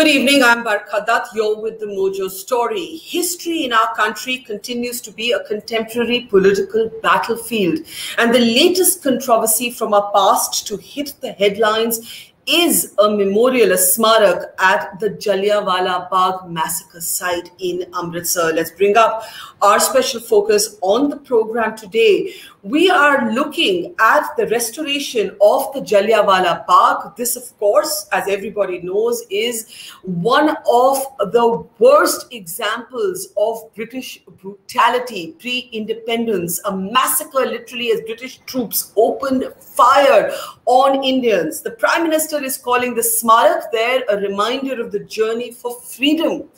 Good evening, I'm Barkha Dutt. You're with the Mojo Story. History in our country continues to be a contemporary political battlefield. And the latest controversy from our past to hit the headlines is a memorial, a smarak at the Jallianwala Bagh massacre site in Amritsar. Let's bring up our special focus on the program today. We are looking at the restoration of the Jallianwala Bagh. This, of course, as everybody knows, is one of the worst examples of British brutality pre-independence, a massacre literally as British troops opened fire on Indians. The Prime Minister is calling the Smarak there a reminder of the journey for freedom.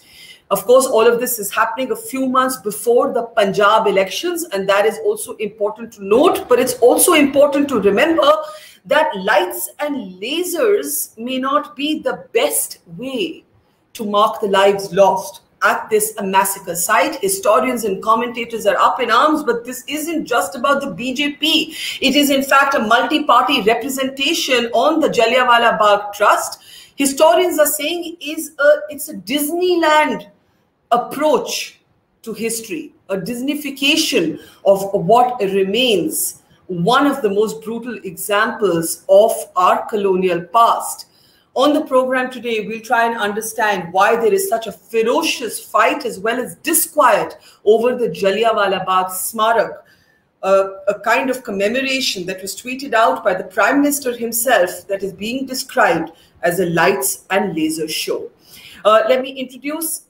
Of course, all of this is happening a few months before the Punjab elections, and that is also important to note. But it's also important to remember that lights and lasers may not be the best way to mark the lives lost at this massacre site. Historians and commentators are up in arms, but this isn't just about the BJP. It is, in fact, a multi party representation on the Jallianwala Bagh Trust. Historians are saying is a, it's a Disneyland approach to history, a Disneyfication of what remains one of the most brutal examples of our colonial past. On the program today, we'll try and understand why there is such a ferocious fight as well as disquiet over the Jallianwala Bagh Smarak, uh, a kind of commemoration that was tweeted out by the Prime Minister himself that is being described as a lights and laser show. Uh, let me introduce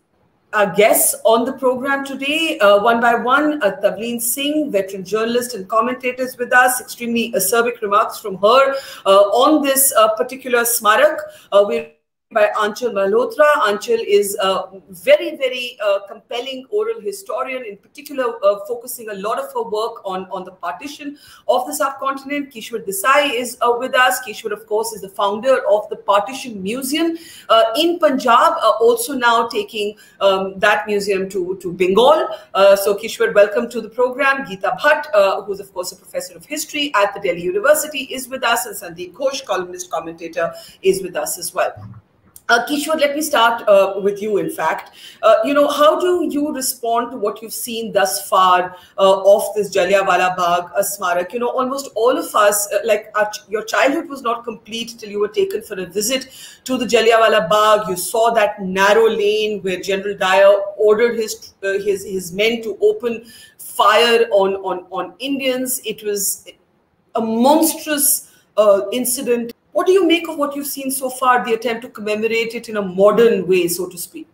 our guests on the program today, uh, one by one, uh, Tavleen Singh, veteran journalist and commentators with us, extremely acerbic remarks from her uh, on this uh, particular smarak. Uh, we're by Aanchal Malhotra. Aanchal is a very, very uh, compelling oral historian, in particular, uh, focusing a lot of her work on, on the partition of the subcontinent. Kishwar Desai is uh, with us. Kishwar, of course, is the founder of the Partition Museum uh, in Punjab, uh, also now taking um, that museum to, to Bengal. Uh, so, Kishwar, welcome to the program. Geeta Bhatt, who's, of course, a professor of history at the Delhi University, is with us, and Sandeep Ghosh, columnist, commentator, is with us as well. Uh, Kishwar, let me start uh, with you, in fact. Uh, you know, how do you respond to what you've seen thus far uh, of this Jallianwala Bagh uh, Smarak? You know, almost all of us, uh, like our, your childhood was not complete till you were taken for a visit to the Jallianwala Bagh. You saw that narrow lane where General Dyer ordered his, his, his men to open fire on, on, on Indians. It was a monstrous incident what do you make of what you've seen so far, the attempt to commemorate it in a modern way, so to speak?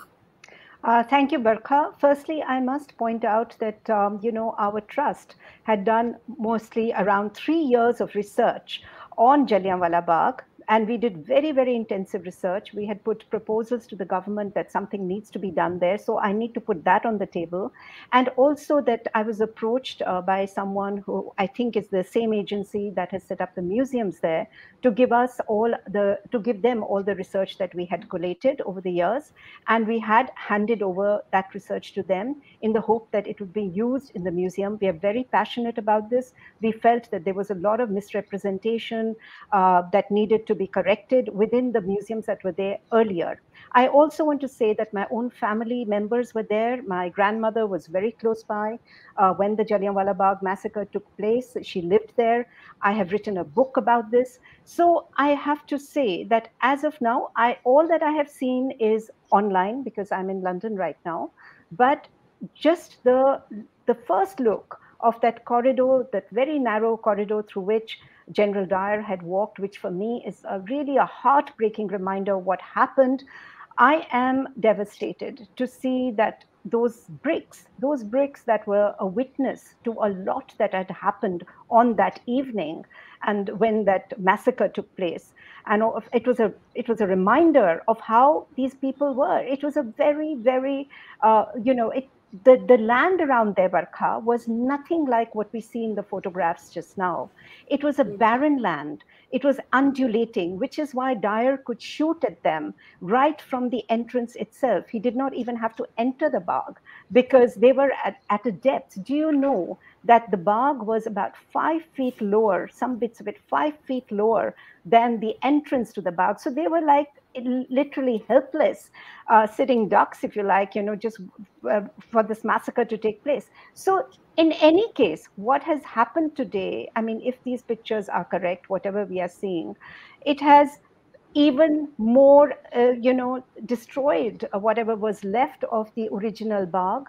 Uh, thank you, Barkha. Firstly, I must point out that, um, you know, our trust had done mostly around three years of research on Jallianwala Bagh and we did very very intensive research. We had put proposals to the government that something needs to be done there. So i need to put that on the table. And also that i was approached uh, by someone who i think is the same agency that has set up the museums there to give us all the to give them all the research that we had collated over the years. And we had handed over that research to them in the hope that it would be used in the museum. We are very passionate about this. We felt that there was a lot of misrepresentation uh, that needed to be corrected within the museums that were there earlier. I also want to say that my own family members were there. My grandmother was very close by uh, when the Jallianwala Bagh massacre took place. She lived there. I have written a book about this. So I have to say that as of now, I all that I have seen is online because I'm in London right now. But just the the first look of that corridor, that very narrow corridor through which General Dyer had walked, which for me is a really a heartbreaking reminder of what happened. I am devastated to see that those bricks, those bricks that were a witness to a lot that had happened on that evening and when that massacre took place. And it was a it was a reminder of how these people were. It was a very, very, uh, you know, it the, the land around Debarkha was nothing like what we see in the photographs just now. It was a hmm. barren land. It was undulating, which is why Dyer could shoot at them right from the entrance itself. He did not even have to enter the Bagh because they were at, at a depth. Do you know that the Bagh was about five feet lower, some bits of it five feet lower than the entrance to the Bagh? So they were like literally helpless, uh, sitting ducks, if you like, you know, just uh, for this massacre to take place. So, in any case, what has happened today, I mean, if these pictures are correct, whatever we are seeing, it has even more, uh, you know, destroyed whatever was left of the original Bagh.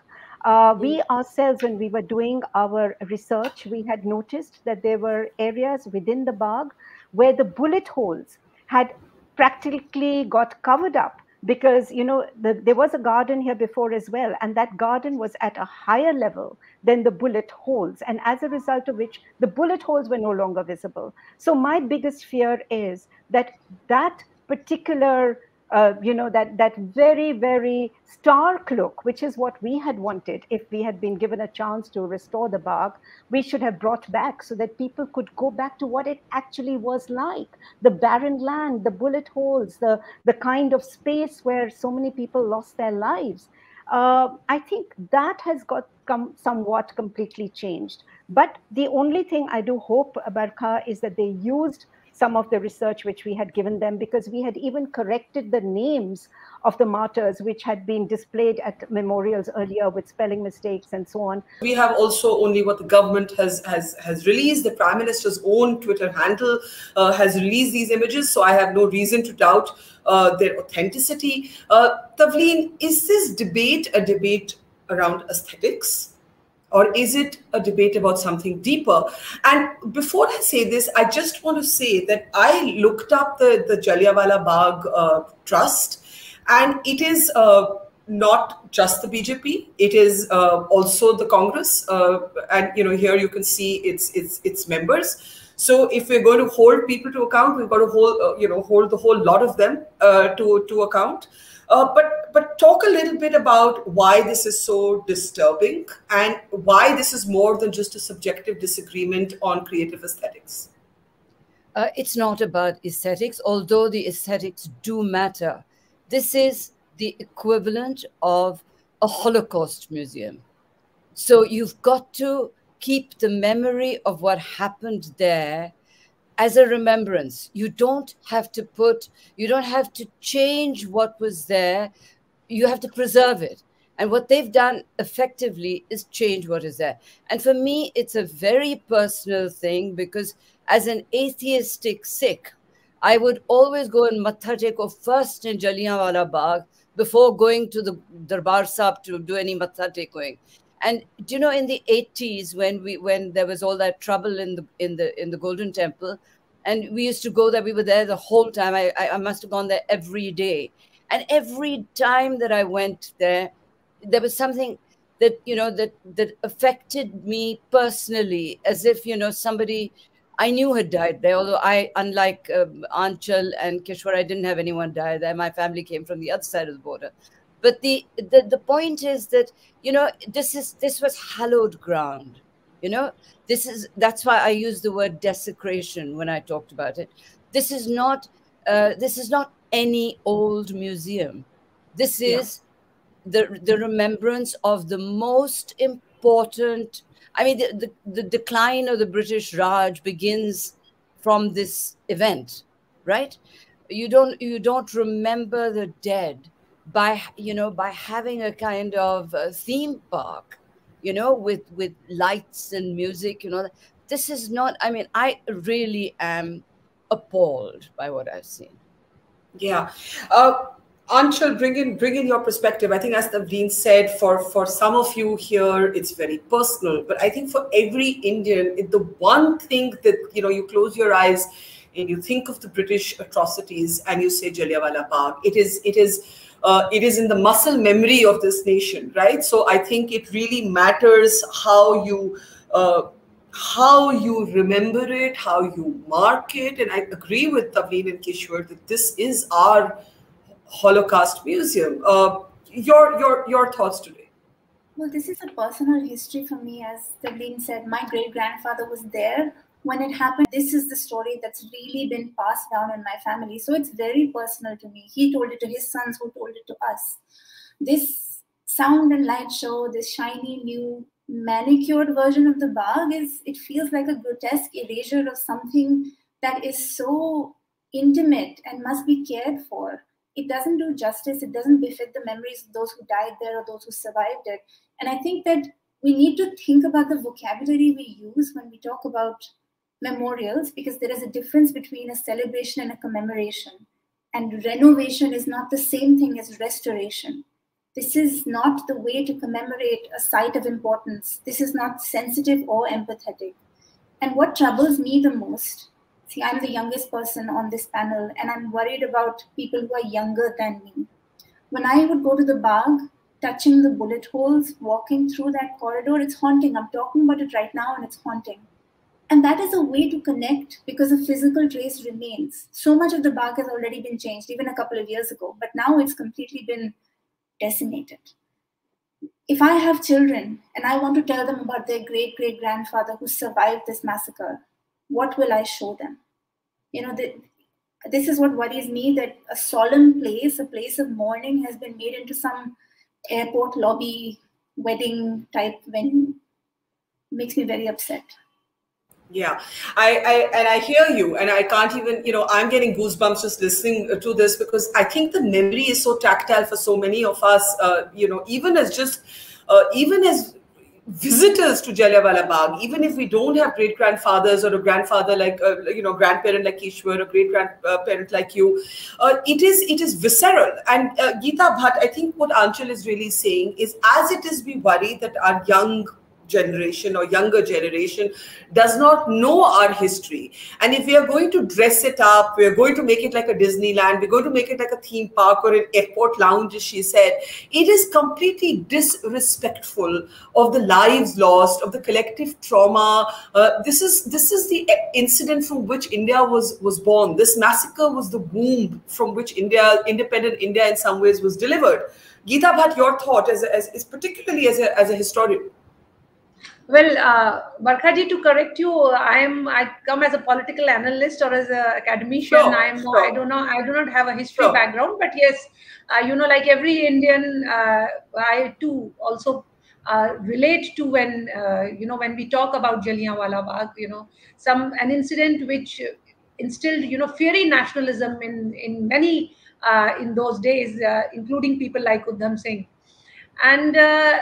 Uh, we ourselves, when we were doing our research, we had noticed that there were areas within the Bagh where the bullet holes had practically got covered up because you know the, there was a garden here before as well and that garden was at a higher level than the bullet holes. And as a result of which the bullet holes were no longer visible. So my biggest fear is that that particular uh, you know that that very very stark look which is what we had wanted. If we had been given a chance to restore the Bagh we should have brought back so that people could go back to what it actually was like. The barren land the bullet holes the the kind of space where so many people lost their lives. Uh, i think that has got come somewhat completely changed. But the only thing i do hope Barkha is that they used some of the research which we had given them because we had even corrected the names of the martyrs which had been displayed at memorials earlier with spelling mistakes and so on. We have also only what the government has has has released. The prime minister's own twitter handle uh, has released these images so i have no reason to doubt uh, their authenticity. Uh, tavleen is this debate a debate around aesthetics or is it a debate about something deeper? And before I say this, I just want to say that I looked up the, the Jallianwala Bagh uh, Trust, and it is uh, not just the BJP; it is uh, also the Congress, uh, and you know here you can see its its its members. So if we're going to hold people to account, we've got to hold uh, you know hold the whole lot of them uh, to to account. Uh, but but talk a little bit about why this is so disturbing and why this is more than just a subjective disagreement on creative aesthetics. Uh, it's not about aesthetics, although the aesthetics do matter. This is the equivalent of a Holocaust museum. So you've got to keep the memory of what happened there as a remembrance. You don't have to put, you don't have to change what was there. You have to preserve it. And what they've done effectively is change what is there. And for me, it's a very personal thing because as an atheistic Sikh, I would always go in matha teko first in Jallianwala Bagh before going to the Darbar Sahib to do any matha taking. And do you know, in the 80s, when we when there was all that trouble in the in the in the Golden Temple, and we used to go there, we were there the whole time. I, I, I must have gone there every day. And every time that I went there, there was something that you know that that affected me personally, as if you know somebody I knew had died there. Although I, unlike um, Aanchal and Kishwar, I didn't have anyone die there. My family came from the other side of the border but the, the the point is that you know this is this was hallowed ground you know? This is that's why i use the word desecration when i talked about it. This is not uh, this is not any old museum. This is yeah. the the remembrance of the most important i mean the, the, the decline of the british raj begins from this event right? You don't you don't remember the dead by you know by having a kind of a theme park you know with with lights and music you know this is not i mean i really am appalled by what i've seen yeah uh, Aanchal, bring in bring in your perspective. I think, as Tavleen said, for for some of you here, it's very personal. But I think for every Indian, the one thing that you know, you close your eyes and you think of the British atrocities, and you say Jallianwala Bagh. It is it is uh, it is in the muscle memory of this nation, right? So I think it really matters how you uh, how you remember it, how you mark it, and I agree with Tavleen and Kishwar that this is our Holocaust museum. Uh, your your your thoughts today? Well, this is a personal history for me, as Tavleen said. My great grandfather was there when it happened this is the story that's really been passed down in my family so it's very personal to me he told it to his sons who told it to us this sound and light show this shiny new manicured version of the Bagh is it feels like a grotesque erasure of something that is so intimate and must be cared for it doesn't do justice. It doesn't befit the memories of those who died there or those who survived it. And I think that we need to think about the vocabulary we use when we talk about memorials because there is a difference between a celebration and a commemoration. And renovation is not the same thing as restoration. This is not the way to commemorate a site of importance. This is not sensitive or empathetic. And what troubles me the most see, I'm the youngest person on this panel, and I'm worried about people who are younger than me. When I would go to the Bagh, touching the bullet holes, walking through that corridor, it's haunting. I'm talking about it right now, and it's haunting. And that is a way to connect because a physical trace remains. So much of the Bagh has already been changed, even a couple of years ago, but now it's completely been decimated. If I have children and I want to tell them about their great great grandfather who survived this massacre, what will I show them? You know, the, this is what worries me that a solemn place, a place of mourning, has been made into some airport lobby wedding type venue. Makes me very upset yeah I, I and i hear you and i can't even you know i'm getting goosebumps just listening to this because i think the memory is so tactile for so many of us uh, you know even as just uh, even as visitors to Jallianwala Bagh, even if we don't have great grandfathers or a grandfather like uh, you know grandparent like Kishwar, a great grandparent like you, uh, it is it is visceral. And uh, Geeta Bhatt, I think what Aanchal is really saying is, as it is, we worry that our young generation or younger generation does not know our history. And if we are going to dress it up, we are going to make it like a Disneyland, we're going to make it like a theme park or an airport lounge, as she said, it is completely disrespectful of the lives lost, of the collective trauma. Uh, this is this is the incident from which India was was born. This massacre was the womb from which India, independent India, in some ways was delivered. Geeta Bhatt, your thought as, as, as particularly as a, as a historian. Well, uh, Barkhaji, to correct you, I am I come as a political analyst or as an academician. Sure, I am sure. I don't know I do not have a history sure. background, but yes, uh, you know, like every Indian, uh, I too also uh, relate to when uh, you know when we talk about Jallianwala Bagh. You know, some an incident which instilled you know fiery nationalism in in many uh, in those days, including people like Udham Singh and uh,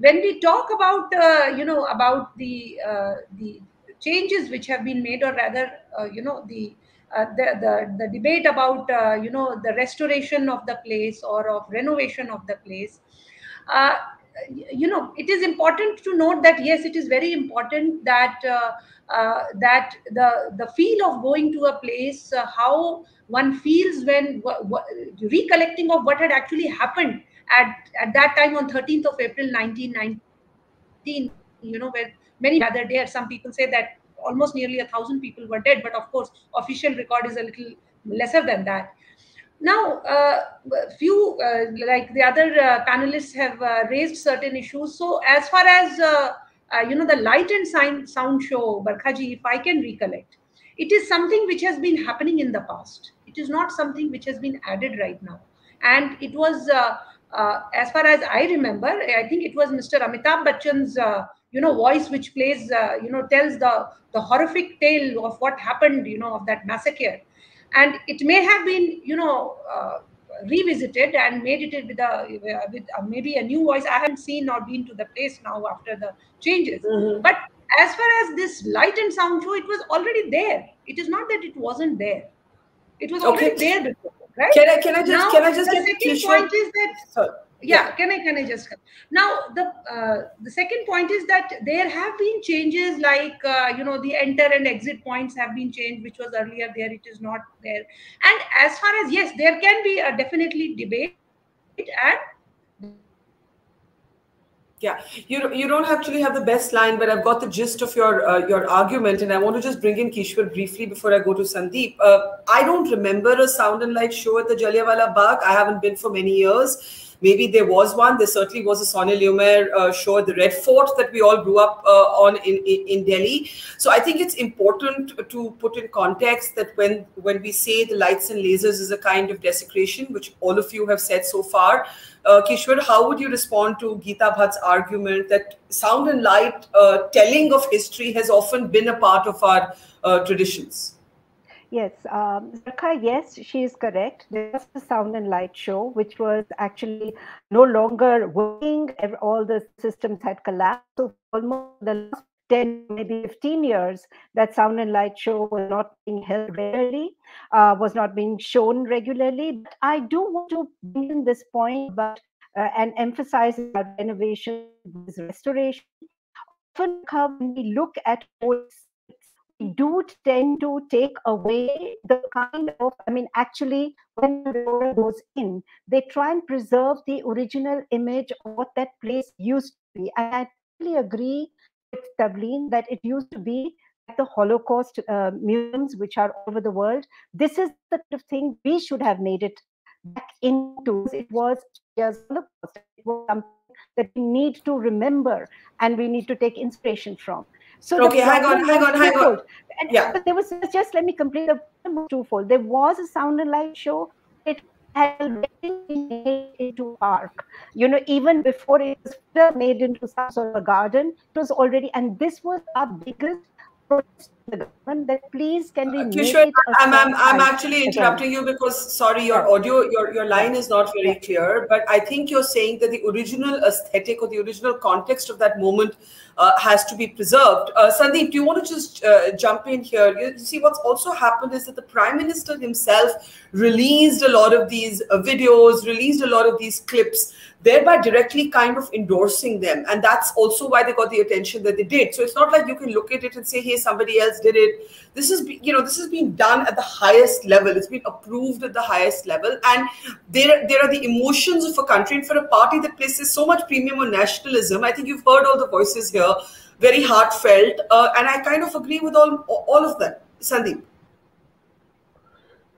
when we talk about uh, you know about the uh, the changes which have been made or rather uh, you know the, uh, the the the debate about uh, you know the restoration of the place or of renovation of the place you know it is important to note that yes it is very important that that the the feel of going to a place how one feels when recollecting of what had actually happened at, at that time on 13th of April 1919, you know, where many other there, some people say that almost nearly a thousand people were dead, but of course, official record is a little lesser than that. Now, uh, few uh, like the other uh, panelists have uh, raised certain issues. So, as far as uh, uh, you know, the light and sound sound show, Barkhaji, if I can recollect, it is something which has been happening in the past. It is not something which has been added right now, and it was uh, as far as I remember, I think it was Mr. Amitabh Bachchan's, uh, you know, voice which plays, uh, you know, tells the the horrific tale of what happened, you know, of that massacre, and it may have been, you know, uh, revisited and made it with a with a, maybe a new voice. I haven't seen or been to the place now after the changes, mm-hmm. but as far as this light and sound show, it was already there. It is not that it wasn't there; it was already okay. there before right? Can I can I just now, can I just the second point is that Sorry. Yeah, yeah, can I can I just now the uh, the second point is that there have been changes like uh, you know the enter and exit points have been changed which was earlier there it is not there and as far as yes there can be a definitely debate and yeah, you you don't actually have the best line, but I've got the gist of your uh, your argument, and I want to just bring in Kishwar briefly before I go to Sandeep. Uh, I don't remember a sound and light show at the Jallianwala Bagh. I haven't been for many years. Maybe there was one. There certainly was a son et lumiere uh, show the Red Fort that we all grew up uh, on in, in, in Delhi. So I think it's important to put in context that when when we say the lights and lasers is a kind of desecration, which all of you have said so far, uh, Kishwar, how would you respond to Geeta Bhatt's argument that sound and light uh, telling of history has often been a part of our uh, traditions? Yes, um, yes, she is correct. There was a sound and light show, which was actually no longer working. All the systems had collapsed. So almost the last 10, maybe 15 years, that sound and light show was not being held regularly, uh, was not being shown regularly. But I do want to bring in this point but, uh, and emphasize that renovation restoration. Often when we look at old do tend to take away the kind of, I mean, actually, when the goes in, they try and preserve the original image of what that place used to be. And I totally agree with Tavleen that it used to be the Holocaust uh, museums, which are all over the world. This is the kind of thing we should have made it back into. It was just Holocaust. It was something that we need to remember and we need to take inspiration from. So okay, hang on, hang on, hang on. And yeah. There was just let me complete the twofold. There was a sound and light show. It had already made into park. You know, even before it was made into some sort of a garden, it was already, and this was our biggest the government that please can we uh, Kishwar, I'm, I'm, I'm actually interrupting you because sorry your audio your, your line is not very clear but I think you're saying that the original aesthetic or the original context of that moment uh, has to be preserved. Uh, Sandeep, do you want to just uh, jump in here? You see, what's also happened is that the Prime Minister himself released a lot of these uh, videos, released a lot of these clips, thereby directly kind of endorsing them. And that's also why they got the attention that they did. So it's not like you can look at it and say, hey, somebody else did it. This is, you know, this has been done at the highest level. It's been approved at the highest level. And there, there are the emotions of a country. And for a party that places so much premium on nationalism, I think you've heard all the voices here, very heartfelt. Uh, and I kind of agree with all, all of them. Sandeep.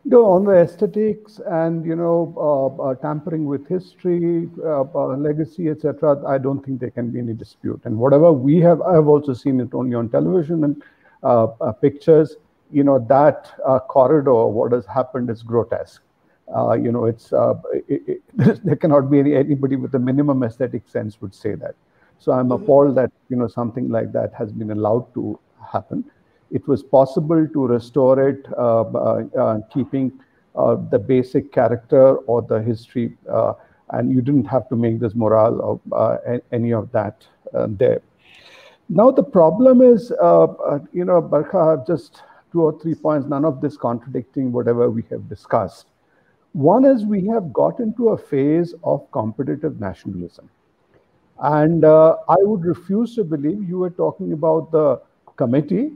No, on the aesthetics and you know uh, uh, tampering with history, uh, uh legacy, etc. I don't think there can be any dispute. And whatever we have, I have also seen it only on television and Uh, uh, pictures. You know that uh, corridor, what has happened is grotesque. you know, it's it, it, there cannot be any, anybody with a minimum aesthetic sense would say that. So I'm mm-hmm. appalled that you know something like that has been allowed to happen it was possible to restore it uh, uh, uh, keeping the basic character or the history, and you didn't have to make this morale of any of that there. Now the problem is, you know, Barkha, just two or three points, none of this contradicting whatever we have discussed. One is we have got into a phase of competitive nationalism. And uh, I would refuse to believe you were talking about the committee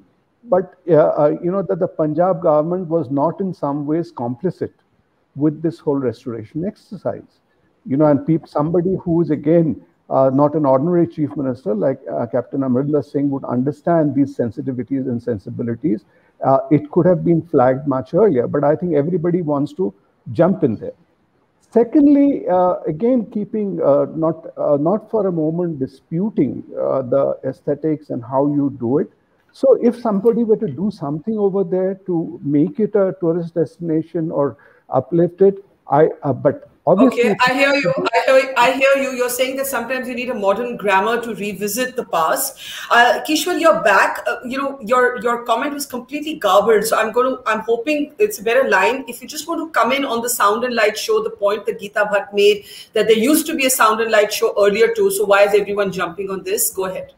but uh, you know that the Punjab government was not in some ways complicit with this whole restoration exercise. You know, and people, somebody who is again uh, not an ordinary chief minister like uh, Captain Amarinder Singh would understand these sensitivities and sensibilities. Uh, it could have been flagged much earlier, but I think everybody wants to jump in there. Secondly, uh, again, keeping uh, not uh, not for a moment disputing the aesthetics and how you do it, so if somebody were to do something over there to make it a tourist destination or uplift it, I but obviously. Okay, I hear you. I hear, I hear you. You're saying that sometimes you need a modern grammar to revisit the past. Uh, Kishwar, you're back. Uh, you know your your comment was completely garbled. So I'm going to. I'm hoping it's a better line. If you just want to come in on the sound and light show, the point that Geeta Bhatt made that there used to be a sound and light show earlier too. So why is everyone jumping on this? Go ahead.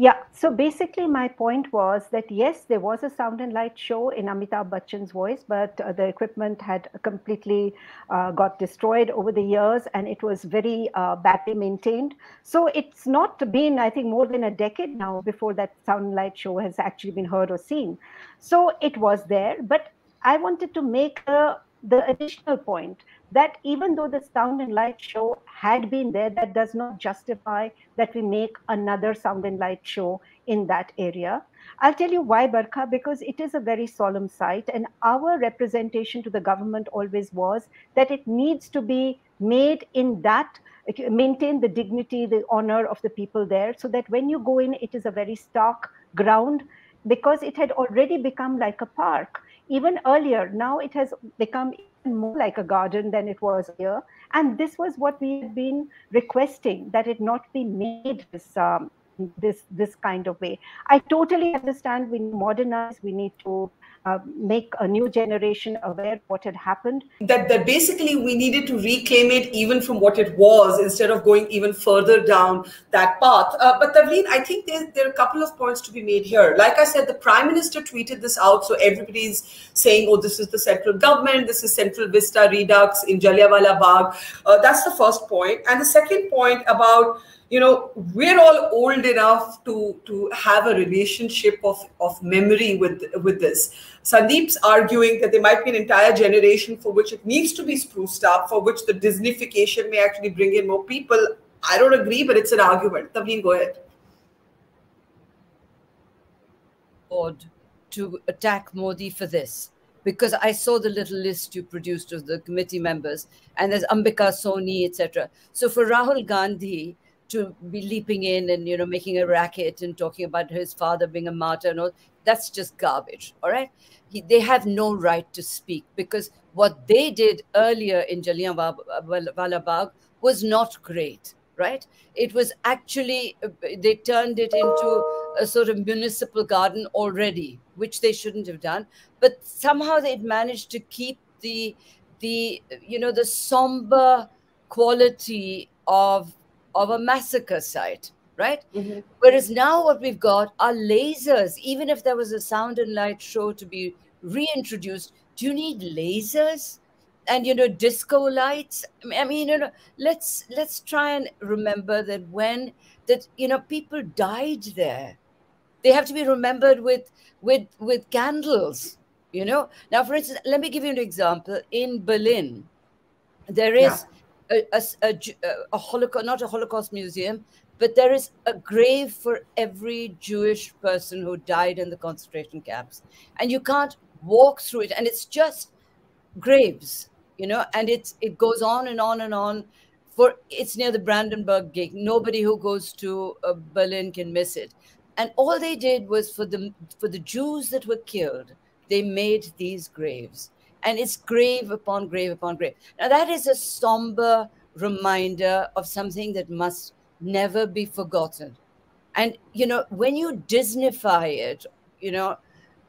Yeah, so basically, my point was that yes, there was a sound and light show in Amitabh Bachchan's voice, but uh, the equipment had completely uh, got destroyed over the years and it was very uh, badly maintained. So it's not been, I think, more than a decade now before that sound and light show has actually been heard or seen. So it was there, but I wanted to make a, the additional point that even though the sound and light show had been there, that does not justify that we make another sound and light show in that area. I'll tell you why, Barkha, because it is a very solemn site, and our representation to the government always was that it needs to be made in that, maintain the dignity, the honor of the people there, so that when you go in, it is a very stark ground because it had already become like a park even earlier. Now it has become more like a garden than it was here. And this was what we had been requesting that it not be made this um, this this kind of way. I totally understand we modernize. We need to uh, make a new generation aware what had happened. That that basically we needed to reclaim it even from what it was instead of going even further down that path. Uh, but Tavleen, I think there, there are a couple of points to be made here. Like I said, the Prime Minister tweeted this out, so everybody's saying, "Oh, this is the central government. This is Central Vista Redux in Jallianwala Bagh." Uh, that's the first point, and the second point about you know we're all old enough to to have a relationship of of memory with with this. Sandeep's arguing that there might be an entire generation for which it needs to be spruced up for which the disneyfication may actually bring in more people. I don't agree but it's an argument. Tavleen go ahead. Odd to attack modi for this because I saw the little list you produced of the committee members, and there's Ambika Soni, etc. So for Rahul Gandhi, to be leaping in and you know making a racket and talking about his father being a martyr and all that's just garbage all right? He, they have no right to speak because what they did earlier in Jallianwala Bagh was not great right? It was actually uh, they turned it into a sort of municipal garden already which they shouldn't have done but somehow they'd managed to keep the the you know the somber quality of of a massacre site, right? Mm-hmm. Whereas now what we've got are lasers. Even if there was a sound and light show to be reintroduced, do you need lasers? And you know, disco lights. I mean, you know, let's let's try and remember that when that you know people died there, they have to be remembered with with with candles. You know. Now, for instance, let me give you an example. In Berlin, there is. Yeah a, a, a, a Holocaust, not a Holocaust museum, but there is a grave for every Jewish person who died in the concentration camps. And you can't walk through it. And it's just graves, you know, and it's it goes on and on and on. For it's near the Brandenburg gate. Nobody who goes to uh, Berlin can miss it. And all they did was for the for the Jews that were killed, they made these graves and it's grave upon grave upon grave. Now, that is a somber reminder of something that must never be forgotten. And, you know, when you Disneyfy it, you know,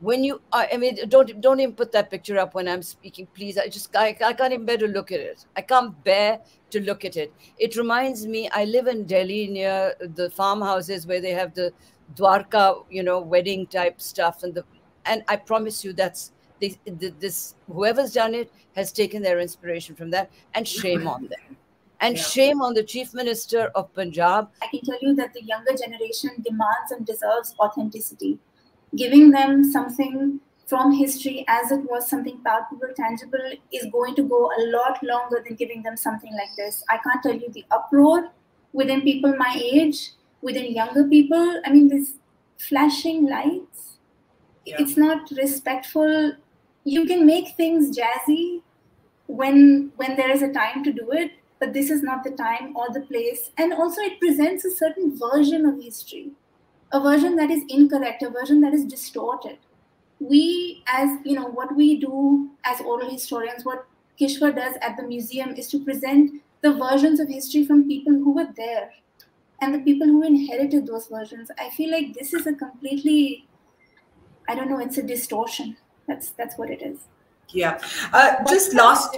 when you, I mean, don't don't even put that picture up when I'm speaking, please. I just, I, I can't even bear to look at it. I can't bear to look at it. It reminds me, I live in Delhi near the farmhouses where they have the Dwarka, you know, wedding type stuff. And the, and I promise you that's, they, this whoever's done it has taken their inspiration from that, and shame on them. And yeah. shame on the chief minister of Punjab. I can tell you that the younger generation demands and deserves authenticity. Giving them something from history as it was something palpable, tangible, is going to go a lot longer than giving them something like this. I can't tell you the uproar within people my age, within younger people. I mean, this flashing lights. Yeah. It's not respectful you can make things jazzy when when there is a time to do it but this is not the time or the place. And also it presents a certain version of history a version that is incorrect a version that is distorted. We as you know what we do as oral historians what kishwar does at the museum is to present the versions of history from people who were there and the people who inherited those versions. I feel like this is a completely i don't know it's a distortion that's that's what it is. Yeah. Uh, just last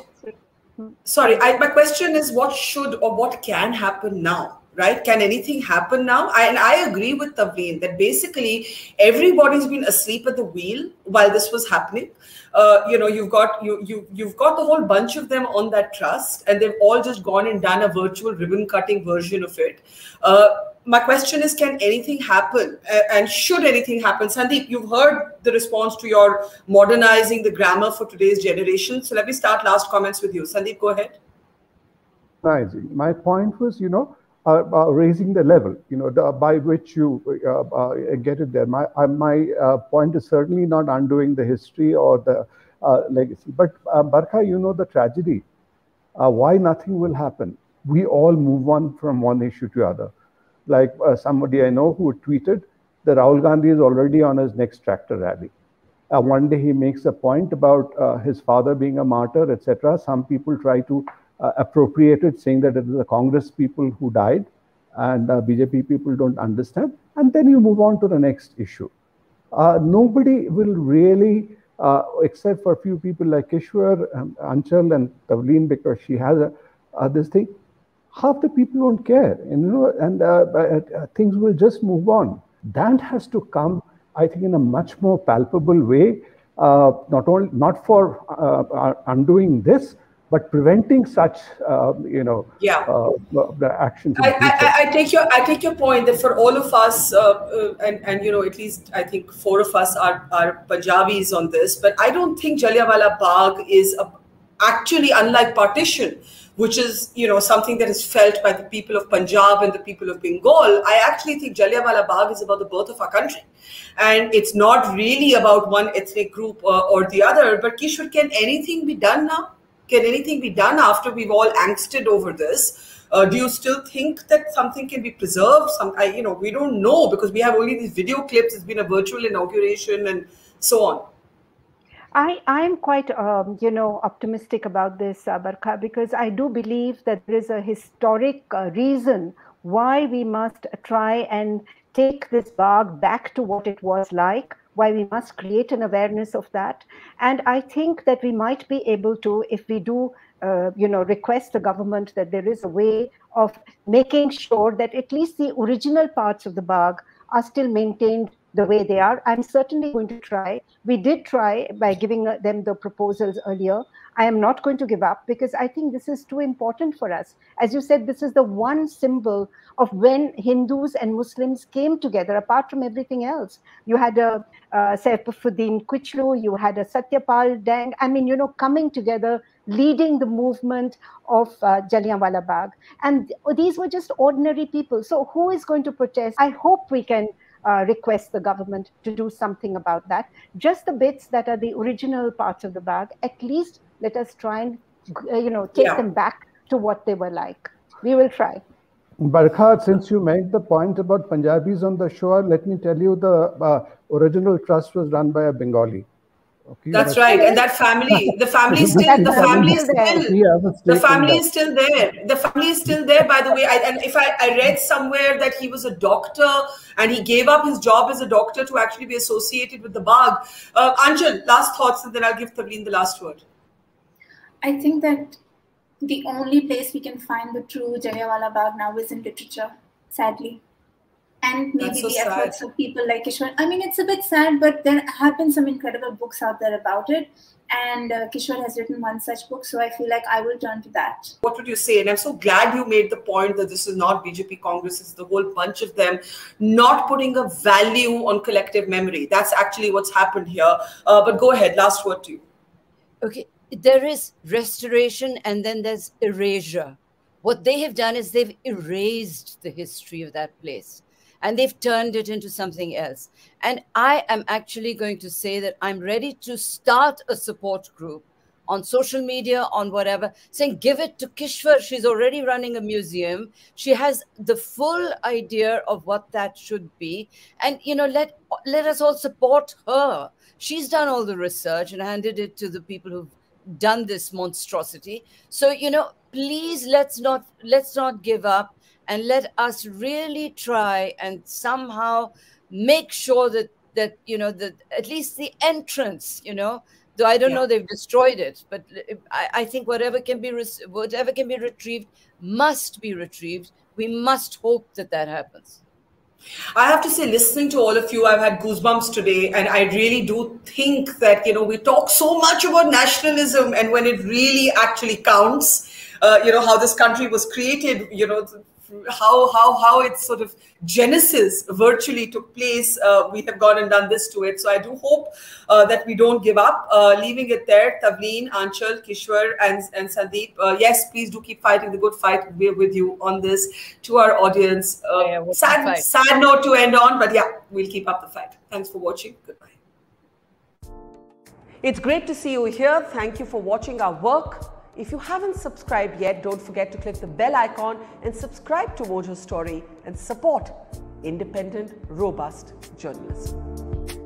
sorry I, my question is what should or what can happen now right? Can anything happen now? I, and i agree with tavleen that basically everybody's been asleep at the wheel while this was happening. Uh, you know you've got you you you've got the whole bunch of them on that trust and they've all just gone and done a virtual ribbon cutting version of it. Uh, my question is can anything happen? And should anything happen? Sandeep you've heard the response to your modernizing the grammar for today's generation. So let me start last comments with you. Sandeep go ahead. Nice my point was you know uh, uh, raising the level you know the, by which you uh, uh get it there. My uh, my point is certainly not undoing the history or the legacy. But uh, barkha you know the tragedy. Why nothing will happen? We all move on from one issue to other. Like somebody I know who tweeted that Rahul Gandhi is already on his next tractor rally. Uh, one day he makes a point about uh, his father being a martyr, etc. Some people try to uh, appropriate saying that it is the Congress people who died, and uh, BJP people don't understand. And then you move on to the next issue. Uh, nobody will really uh, except for a few people like Kishwar, um, Aanchal, and Tavleen, because she has a, this thing, half the people won't care, and, you know, and uh, things will just move on. That has to come, I think, in a much more palpable way. Not only not for undoing this, but preventing such, uh, you know, yeah. Uh, the actions. I, I, I, take your I take your point that for all of us, uh, uh, and and you know, at least I think four of us are are Punjabis on this, but I don't think Jallianwala Bagh is a, actually unlike partition which is you know something that is felt by the people of Punjab and the people of Bengal. I actually think Jallianwala Bagh is about the birth of our country, and it's not really about one ethnic group or, or the other. But Kishwar, can anything be done now? Can anything be done after we've all angsted over this? Uh, do you still think that something can be preserved? Some, I, you know, we don't know because we have only these video clips. It's been a virtual inauguration and so on. I I'm quite um, you know optimistic about this, uh, Barkha, because I do believe that there is a historic uh, reason why we must try and take this Bagh back to what it was like why we must create an awareness of that. And I think that we might be able to, if we do, uh, you know, request the government that there is a way of making sure that at least the original parts of the Bagh are still maintained the way they are. I'm certainly going to try. We did try by giving them the proposals earlier. I am not going to give up because I think this is too important for us. As you said, this is the one symbol of when Hindus and Muslims came together, apart from everything else. You had a uh, Saifuddin Kitchlew, you had a Satyapal Dang. I mean, you know, coming together, leading the movement of uh, Jallianwala Bagh. And these were just ordinary people. So who is going to protest? I hope we can uh, request the government to do something about that. Just the bits that are the original parts of the Bagh, at least let us try and, uh, you know, take yeah. them back to what they were like. We will try. Barkha, since you made the point about Punjabis on the shore, let me tell you the uh, original trust was run by a Bengali. Okay, that's right, and that family, the family is still, the family is still, the family is still there. The family is still there. By the way, I, and if I, I read somewhere that he was a doctor and he gave up his job as a doctor to actually be associated with the Bagh. Uh, Aanchal, last thoughts, and then I'll give Tavleen the last word. I think that the only place we can find the true Jallianwala Bagh now is in literature, sadly and maybe so the sad. efforts of people like Kishwar. I mean, it's a bit sad, but there have been some incredible books out there about it. And uh, Kishwar has written one such book, so I feel like I will turn to that. What would you say? And I'm so glad you made the point that this is not BJP Congress, it's the whole bunch of them not putting a value on collective memory. That's actually what's happened here. Uh, but go ahead, last word to you. Okay, there is restoration and then there's erasure. What they have done is they've erased the history of that place and they've turned it into something else. And I am actually going to say that I'm ready to start a support group on social media, on whatever, saying, give it to Kishwar. She's already running a museum. She has the full idea of what that should be. And, you know, let, let us all support her. She's done all the research and handed it to the people who've done this monstrosity. So, you know, please let's not let's not give up and let us really try and somehow make sure that that you know that at least the entrance you know though i don't yeah. know they've destroyed it but I, I, think whatever can be whatever can be retrieved must be retrieved we must hope that that happens I have to say, listening to all of you, I've had goosebumps today, and I really do think that you know we talk so much about nationalism, and when it really actually counts, uh, you know how this country was created, you know how how how its sort of genesis virtually took place. Uh, we have gone and done this to it. So I do hope uh, that we don't give up. Uh, leaving it there, Tavleen, Aanchal, Kishwar, and and Sandeep. Uh, yes, please do keep fighting the good fight. We're with you on this. To our audience, uh, yeah, we'll sad sad note to end on, but yeah, we'll keep up the fight. Thanks for watching. Goodbye. It's great to see you here. Thank you for watching our work. If you haven't subscribed yet, don't forget to click the bell icon and subscribe to Mojo Story and support independent, robust journalism.